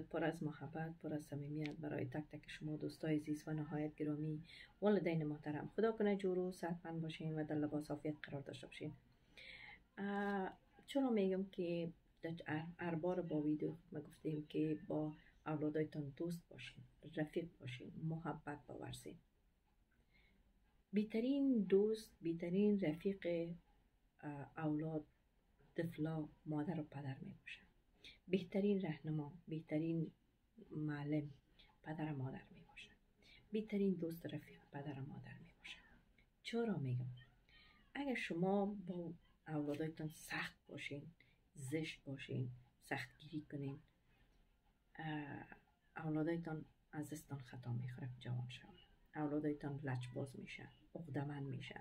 پر از محبت پر از صمیمیت برای تک تک شما دوستای عزیز و نهایت گرامی. والدین محترم خدا کنه جورو صحتمند باشین و در لباس عافیت قرار داشته باشین. چرا میگم که هر بار با ویدیو ما گفتیم که با اولادایتان دوست باشین رفیق باشین محبت باورسین بیترین دوست بیترین رفیق اولاد طفلا مادر و پدر می بهترین رهنما بهترین معلم پدر و مادر می باشن بهترین دوست رفیق پدر و مادر می باشن چرا میگم؟ اگر شما با اولادایتان سخت باشین زشت باشین سختگیری کنین اولادایتان از دستان خطا می‌خوره جوان شد اولادایتان لچباز میشه اقدمن میشه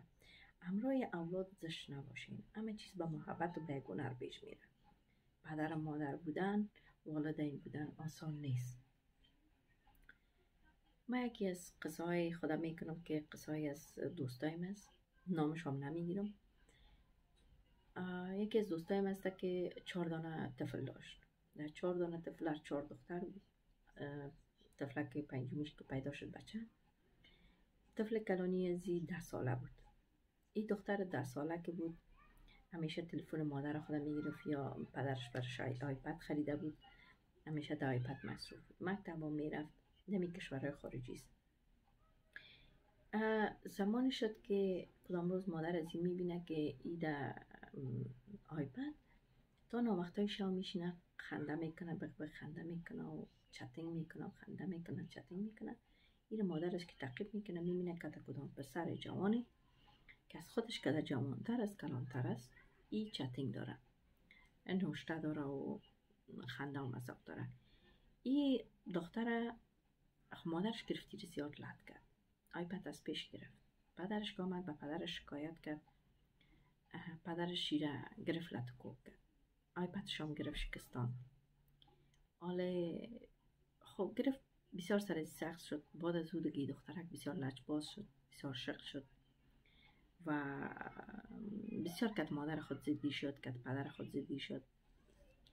همراه اولاد زشت نباشین. همه چیز به محبت و بیگنر پیش میره. پدر و مادر بودن والدین بودن آسان نیست. ما یکی از قصه های خودم می‌کنم که قصه از دوستایم است. نامش هم نمی‌گیرم. یکی از دوستایم است که چهار دانه طفل داشت. در چهار دانه طفل چهار دختر بود طفلک پنجمیش که پیدا شد بچه. طفل کلانی ازی ده ساله بود. این دختر ده ساله که بود همیشه تلفن مادر خودم می‌گرفت یا پدرش برش آیپد خریده بود. همیشه در آیپد مصروف بود. مکتب هم می‌رفت. نمی کشورهای خارجی است. زمانی شد که کدام روز مادر از این می‌بینه که ای آیپد تا نامختای شما میشینه خنده می‌کنه بخ خنده می‌کنه و chatting می‌کنه و خنده می‌کنه chatting می‌کنه. این مادرش که تعقیب می‌کنه می‌بینه که کدام پسر جوانی که از خودش کده جوانتر است کلانتر است. ای chatting داره نوشته داره و خنده و مذاق داره. ای دختر مادرش گرفتی زیاد لت کرد. iPad از پیش گرفت. پدرش که آمد به پدرش شکایت کرد. پدرش شیره گرفت لت‌وکوب کرد. آیپدش هم گرفت شکستان. حالا خب گرفت بسیار سر سخت شد. بعد از دخترک بسیار لجباز شد بسیار شق شد. و بسیار کت مادر خود زدی شد کت پدر خود زدی شد.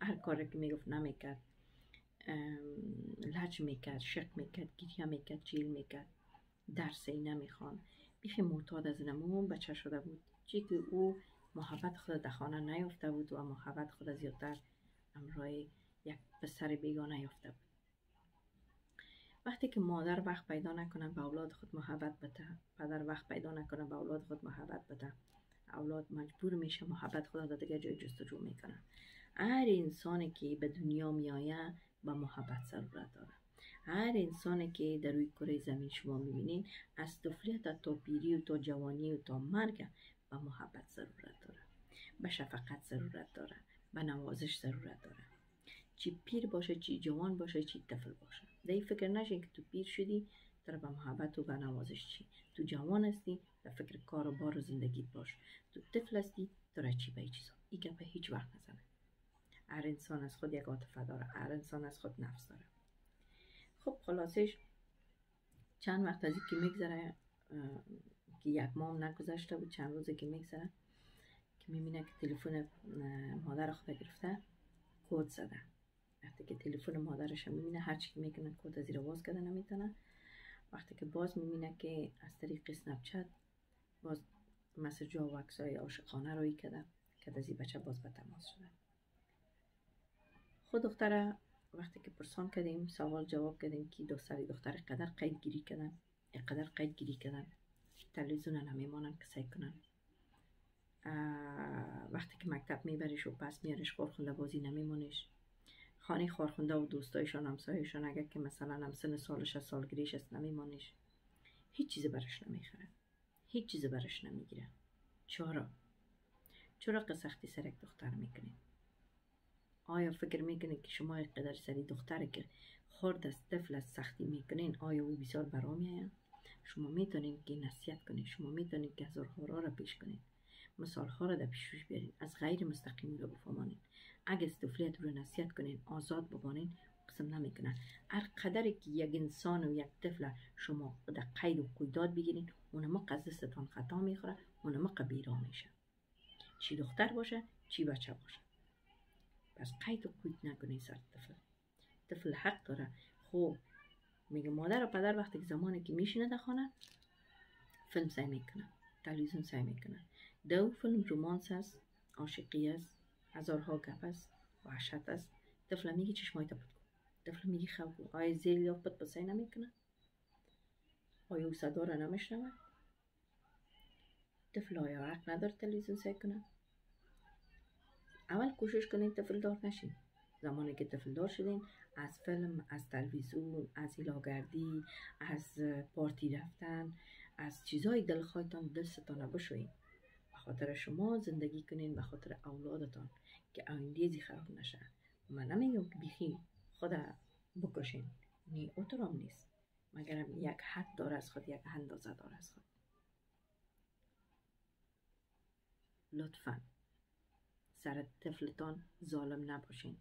هر کاری که می‌گفت نمی‌کرد. لج می‌کرد شق می‌کرد گریه می‌کرد جیل می‌کرد. درس ای نمی‌خوان. بیخی معتاد از نمون بچه شده بود. چی که او محبت خود در خانه نیافته بود و محبت خود زیادتر امرای یک پسر بیگانه یافته بود. وقتی که مادر وقت پیدا نکنه به اولاد خود محبت بده پدر وقت پیدا نکنه به اولاد خود محبت بده اولاد مجبور میشه محبت خود را دیگه جای جستجو می‌کنه. هر انسانی که به دنیا میآید به محبت ضرورت داره. هر انسانی که در روی کره زمین شما می‌بینین از طفلیت تا پیری و تا جوانی و تا مرگ به محبت ضرورت داره. به شفقت ضرورت داره. به نوازش ضرورت داره. چی پیر باشه چی جوان باشه چی طفل باشه. در فکر نشین که تو پیر شدی در به محبت و به نوازش چی؟ تو جوان هستی در فکر کار و بار و زندگیت باش. تو طفل هستی در چی به چیزا؟ این به هیچ وقت نزنه. هر انسان از خود یک عاطفه داره هر انسان از خود نفس داره. خب خلاصش چند وقت از که میگذره که یک ماه نگذشته بود چند روزه که میگذره که می‌بینه که تلفن مادر خود گرفته کود زده. وقتی که تلفن مادرش هم می‌بینه هر چی می‌کنه از زیر باز کرده نمی‌تونه وقتی که باز می‌بینه که از طریق سنپچت باز مسیج و عکسای عاشقانه روی کرده که از بچه باز به تماس شده خود دختره وقتی که پرسان کردیم سوال جواب کردیم که دختری دختر قدر قید گیری کردن قدر قید گیری کردن. تلویزیون نمیمانن که سعی کنن. وقتی که مکتب میبریش و پس میارش خورخونده بازی نمیمونش خانه خورخونده و دوستایشان همسایشان اگر که مثلا هم سن سالش از سالگریش است نمیمانش هیچ چیز برش نمی‌خوره هیچ چیز برش نمی‌گیره چرا؟ چرا سختی سر یک دختر می‌کنید؟ آیا فکر می‌کنید که شما قدر سری دختر که خورد از طفل از سختی می‌کنین آیا او بسیار برا میاید شما می‌تونید که نصیحت کنید. شما می‌تونید که هزار را پیش کنید. مثال ها را در پیشوش بیارین از غیر مستقیم را بفهمانین اگه استفلیت رو نصیحت کنین آزاد ببانین قسم نمی‌کنن. هر قدر که یک انسان و یک طفل شما در قید و قیداد بگیرین اونما قصد خطا می‌خوره اونما قبیرا میشه. چی دختر باشه چی بچه باشه. پس قید و قید نکنین سر طفل. طفل حق داره. خب میگه مادر و پدر وقتی که زمانی که میشینه در خانه فیلم سعی می‌کنه. تلویزیون سعی می‌کنه. دو فیلم رومانس است عاشقی است هزارها گپ است وحشت است. طفل میگه چشمای تپت کن. طفل میگه خواب کن. آیا زیر یا پت پسای نمی‌کنه؟ آیا او صدا را نمیشنوه طفل آیا حق نداره تلویزیون سعی کنه؟ اول کوشش کنین طفل دار نشین. زمانی که طفل دار شدین از فیلم از تلویزیون از ایلاگردی از پارتی رفتن از چیزهای دلخواهتان دلستان بشوین. خاطر شما زندگی کنین به خاطر اولادتان که آینده خراب نشه من نمیگم که بیخی خدا بکشین. نی اوترام نیست. مگر یک حد داره از خود یک اندازه داره از خود. لطفا. سر طفلتان ظالم نباشین.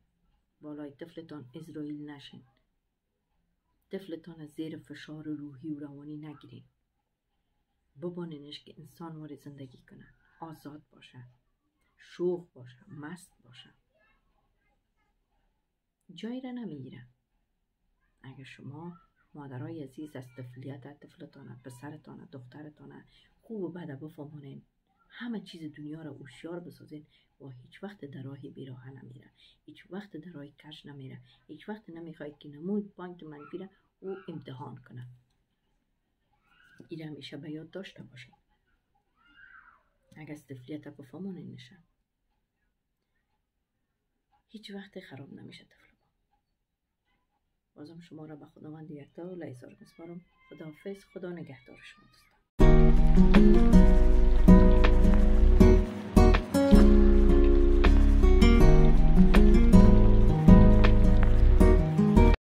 بالای طفلتان اسرائیل نشین. طفلتان از زیر فشار روحی و روانی نگیرین. ببانینش که انسان وارد زندگی کنه آزاد باشه شوخ باشه مست باشه جایی را نمی‌گیره اگر شما مادرای عزیز از طفلیت طفلتان پسرتان دخترتان خوب و بد بفهمونین همه چیز دنیا را هوشیار بسازین و هیچ وقت در راه بیراه نمیره. هیچ وقت در راه کش نمیره. هیچ وقت نمی‌خواید که نمود پانک منفی را او امتحان کنه. این همیشه به یاد داشته باشین اگه طفلیت به فامان نشه. هیچ وقت خراب نمیشه طفل ما. بازم شما را به خداوند یکتا و لیزار میسپارم خداحافظ خدا نگهدار شما دوستان.